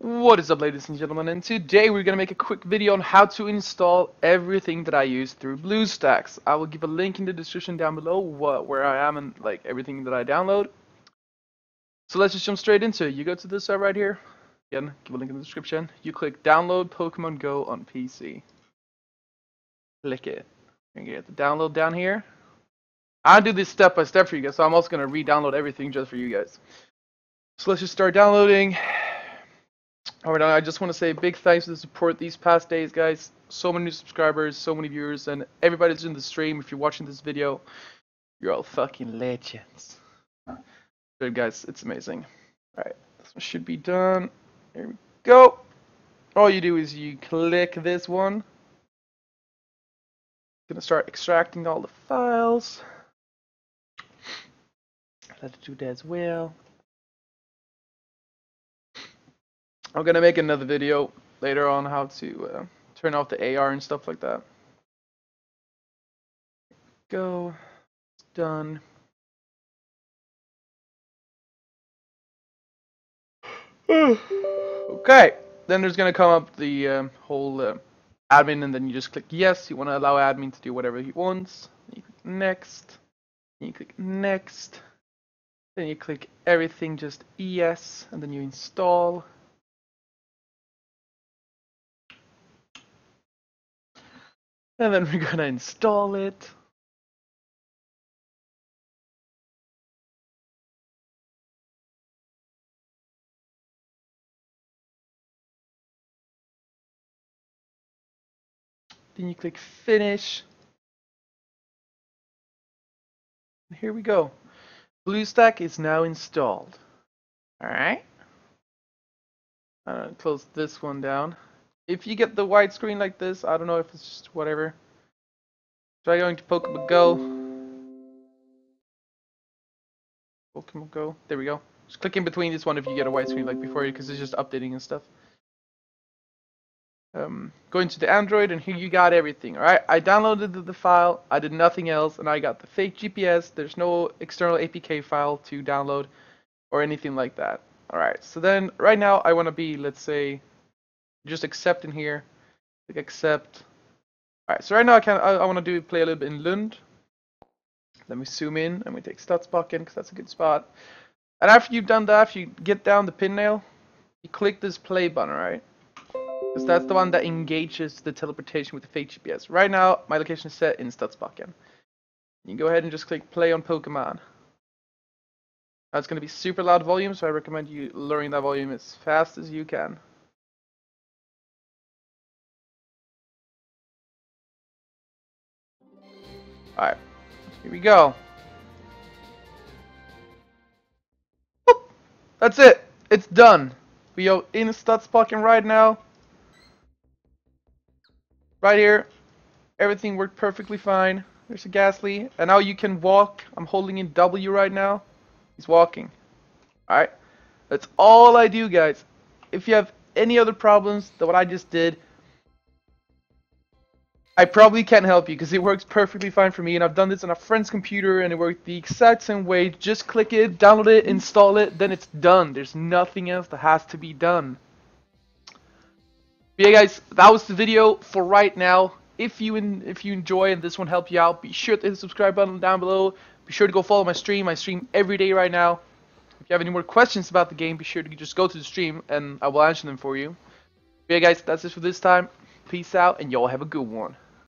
What is up ladies and gentlemen and today we're gonna make a quick video on how to install everything that I use through BlueStacks. I will give a link in the description down below what, where I am and like everything that I download. So let's just jump straight into it. You go to this site right here. Again, give a link in the description. You click download Pokemon Go on PC. Click it. Gonna get the download down here. I'll do this step by step for you guys, so I'm also gonna re-download everything just for you guys. So let's just start downloading. Alright, I just want to say big thanks for the support these past days, guys. So many new subscribers, so many viewers, and everybody's in the stream. If you're watching this video, you're all fucking legends. Good, guys. It's amazing. Alright, this one should be done. Here we go. All you do is you click this one. Gonna start extracting all the files. Let it do that as well. I'm gonna make another video later on how to uh, turn off the AR and stuff like that. Go. It's done. okay. Then there's gonna come up the um, whole uh, admin, and then you just click yes. You want to allow admin to do whatever he wants. You click next. You click next. Then you click everything just yes, and then you install. And then we're gonna install it. Then you click finish. And here we go. BlueStack is now installed. Alright. I'm uh, gonna close this one down. If you get the white screen like this, I don't know if it's just whatever. Try going to Pokemon Go. Pokemon Go. There we go. Just click in between this one if you get a white screen like before, because it's just updating and stuff. Um, going to the Android, and here you got everything. Alright, I downloaded the, the file, I did nothing else, and I got the fake GPS. There's no external APK file to download or anything like that. Alright, so then right now I want to be, let's say, just accept in here. Click accept. Alright, so right now I can I, I want to do play a little bit in Lund. Let me zoom in and we take Stadsparken because that's a good spot. And after you've done that, if you get down the pin nail, you click this play button, right? Because that's the one that engages the teleportation with the fake GPS. Right now, my location is set in Stadsparken. You can go ahead and just click play on Pokemon. It's going to be super loud volume, so I recommend you lowering that volume as fast as you can. Alright, here we go. That's it. It's done. We are in Stadsparken right now. Right here. Everything worked perfectly fine. There's a Gastly. And now you can walk. I'm holding in W right now. He's walking. Alright. That's all I do, guys. If you have any other problems than what I just did, I probably can't help you because it works perfectly fine for me and I've done this on a friend's computer and it worked the exact same way. Just click it, download it, install it, then it's done. There's nothing else that has to be done. But yeah guys, that was the video for right now. If you in, if you enjoy and this one helped you out, be sure to hit the subscribe button down below. Be sure to go follow my stream. I stream every day right now. If you have any more questions about the game, be sure to just go to the stream and I will answer them for you. But yeah guys, that's it for this time. Peace out and y'all have a good one.